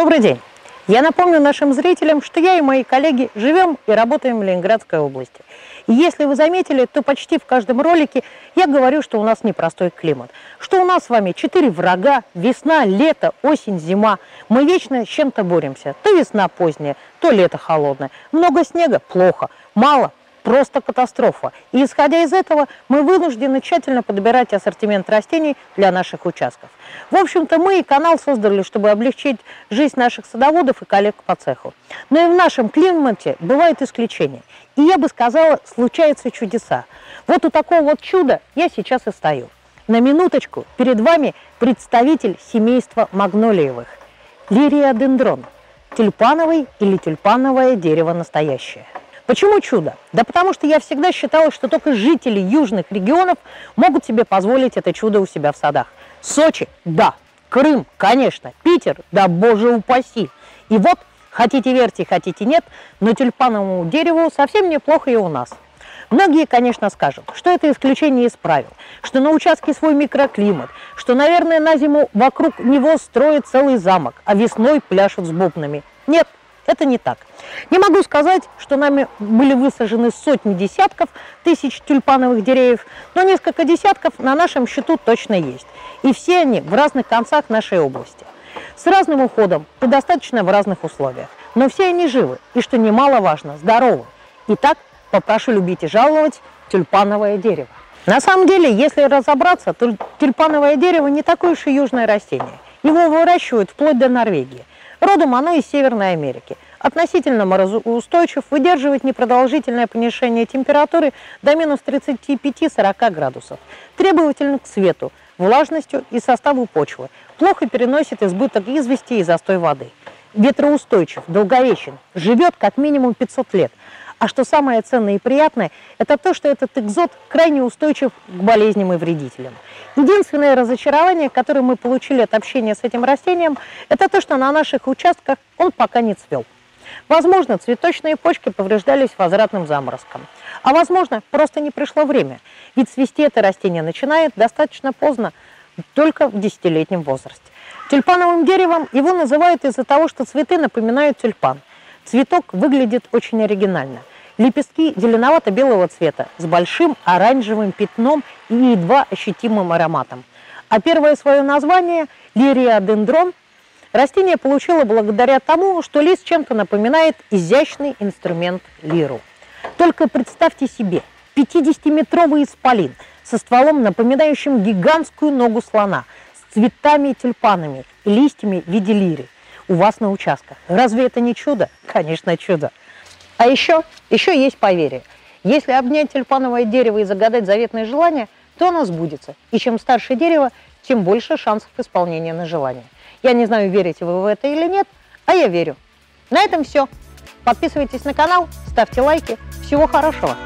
Добрый день! Я напомню нашим зрителям, что я и мои коллеги живем и работаем в Ленинградской области. И если вы заметили, то почти в каждом ролике я говорю, что у нас непростой климат. Что у нас с вами четыре врага, весна, лето, осень, зима. Мы вечно с чем-то боремся. То весна поздняя, то лето холодное. Много снега – плохо. Мало просто катастрофа. И исходя из этого, мы вынуждены тщательно подбирать ассортимент растений для наших участков. В общем-то, мы и канал создали, чтобы облегчить жизнь наших садоводов и коллег по цеху. Но и в нашем климате бывают исключения. И я бы сказала, случаются чудеса. Вот у такого вот чуда я сейчас и стою. На минуточку перед вами представитель семейства магнолиевых. Лириодендрон. Тюльпановый или тюльпановое дерево настоящее. Почему чудо? Да потому что я всегда считала, что только жители южных регионов могут себе позволить это чудо у себя в садах. Сочи – да. Крым – конечно. Питер – да боже упаси. И вот, хотите верьте, хотите нет, но тюльпановому дереву совсем неплохо и у нас. Многие, конечно, скажут, что это исключение из правил, что на участке свой микроклимат, что, наверное, на зиму вокруг него строят целый замок, а весной пляшут с бубнами. Нет, это не так. Не могу сказать, что нами были высажены сотни десятков тысяч тюльпановых деревьев, но несколько десятков на нашем счету точно есть. И все они в разных концах нашей области. С разным уходом и достаточно в разных условиях. Но все они живы и, что немаловажно, здоровы. Итак, попрошу любить и жаловать тюльпановое дерево. На самом деле, если разобраться, то тюльпановое дерево не такое уж и южное растение. Его выращивают вплоть до Норвегии. Родом оно из Северной Америки. Относительно морозоустойчив, выдерживает непродолжительное понижение температуры до минус 35-40 градусов. Требователен к свету, влажностью и составу почвы. Плохо переносит избыток извести и застой воды. Ветроустойчив, долговечен, живет как минимум 500 лет. А что самое ценное и приятное, это то, что этот экзот крайне устойчив к болезням и вредителям. Единственное разочарование, которое мы получили от общения с этим растением, это то, что на наших участках он пока не цвел. Возможно, цветочные почки повреждались возвратным заморозком. А возможно, просто не пришло время. Ведь цвести это растение начинает достаточно поздно, только в десятилетнем возрасте. Тюльпановым деревом его называют из-за того, что цветы напоминают тюльпан. Цветок выглядит очень оригинально. Лепестки зеленовато-белого цвета с большим оранжевым пятном и едва ощутимым ароматом. А первое свое название – лириодендрон – растение получило благодаря тому, что лист чем-то напоминает изящный инструмент лиру. Только представьте себе 50-метровый исполин со стволом, напоминающим гигантскую ногу слона, с цветами и тюльпанами и листьями в виде лиры у вас на участках. Разве это не чудо? Конечно, чудо. А еще, еще есть поверье. Если обнять тюльпановое дерево и загадать заветное желание, то оно сбудется. И чем старше дерево, тем больше шансов исполнения на желание. Я не знаю, верите вы в это или нет, а я верю. На этом все. Подписывайтесь на канал, ставьте лайки. Всего хорошего!